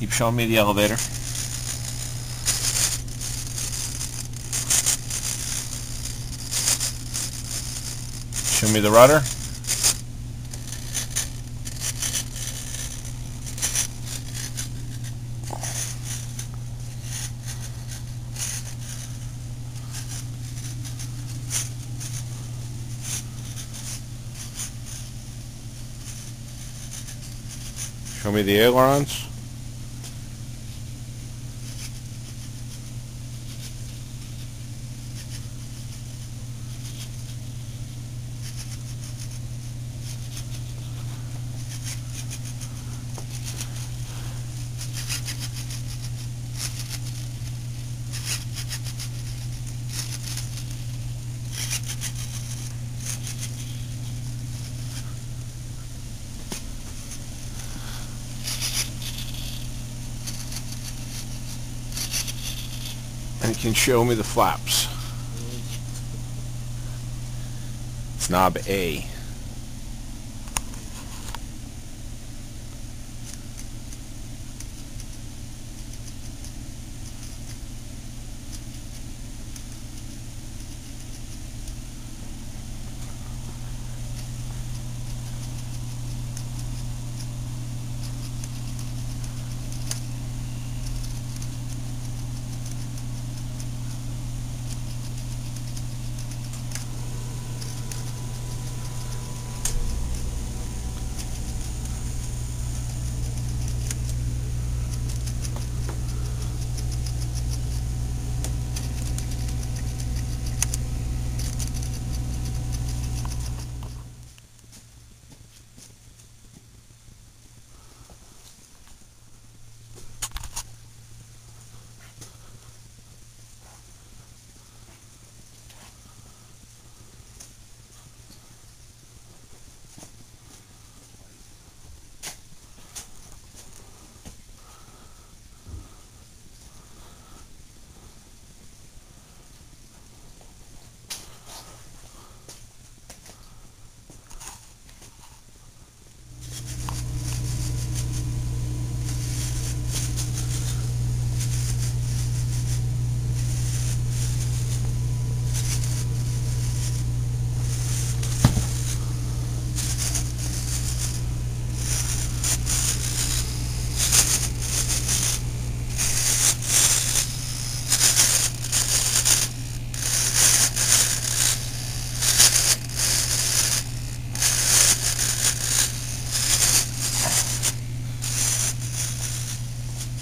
Keep showing me the elevator. Show me the rudder. Show me the ailerons. And can show me the flaps. It's knob A.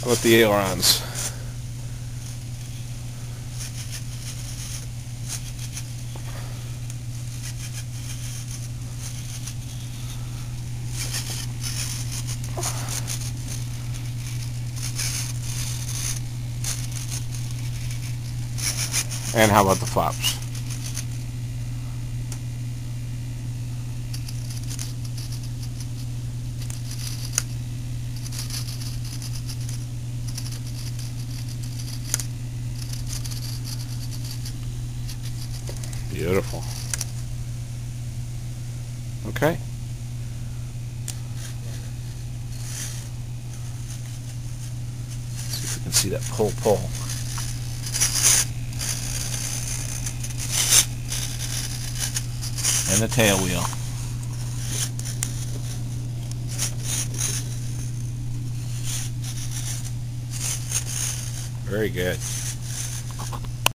about the ailerons? And how about the flaps? Beautiful. Okay. See if we can see that pull pull. And the tail wheel. Very good.